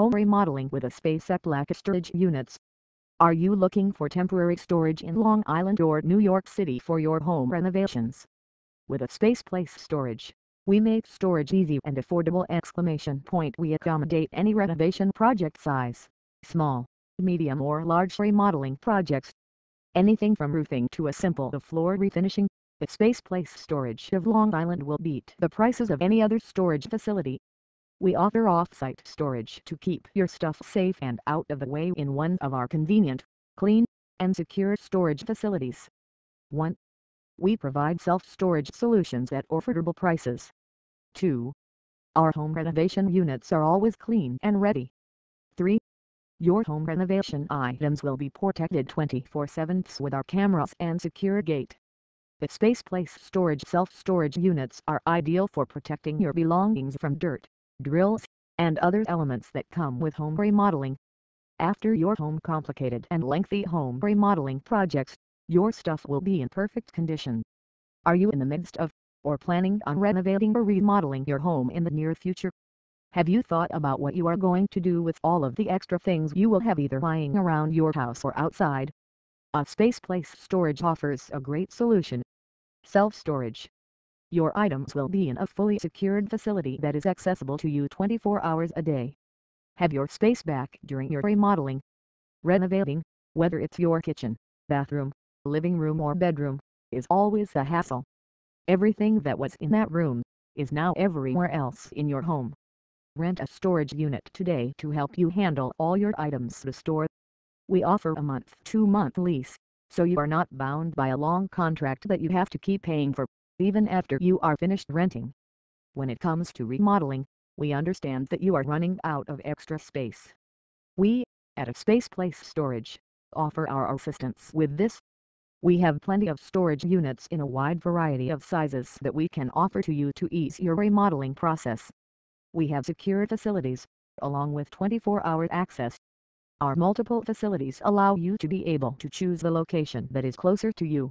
Home remodeling with a Space Place storage units. Are you looking for temporary storage in Long Island or New York City for your home renovations? With a Space Place Storage, we make storage easy and affordable exclamation point we accommodate any renovation project size, small, medium or large remodeling projects. Anything from roofing to a simple floor refinishing, the Space Place Storage of Long Island will beat the prices of any other storage facility. We offer off-site storage to keep your stuff safe and out of the way in one of our convenient, clean, and secure storage facilities. 1. We provide self-storage solutions at affordable prices. 2. Our home renovation units are always clean and ready. 3. Your home renovation items will be protected 24-7 with our cameras and secure gate. The Space Place storage self-storage units are ideal for protecting your belongings from dirt, drills, and other elements that come with home remodeling. After your home complicated and lengthy home remodeling projects, your stuff will be in perfect condition. Are you in the midst of, or planning on renovating or remodeling your home in the near future? Have you thought about what you are going to do with all of the extra things you will have either lying around your house or outside? A Space Place Storage offers a great solution. Self-storage your items will be in a fully secured facility that is accessible to you 24 hours a day. Have your space back during your remodeling. Renovating, whether it's your kitchen, bathroom, living room or bedroom, is always a hassle. Everything that was in that room, is now everywhere else in your home. Rent a storage unit today to help you handle all your items to store. We offer a month-to-month lease, so you are not bound by a long contract that you have to keep paying for even after you are finished renting. When it comes to remodeling, we understand that you are running out of extra space. We, at a Space Place Storage, offer our assistance with this. We have plenty of storage units in a wide variety of sizes that we can offer to you to ease your remodeling process. We have secure facilities, along with 24-hour access. Our multiple facilities allow you to be able to choose the location that is closer to you.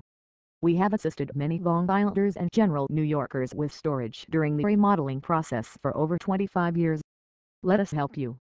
We have assisted many Long Islanders and general New Yorkers with storage during the remodeling process for over 25 years. Let us help you.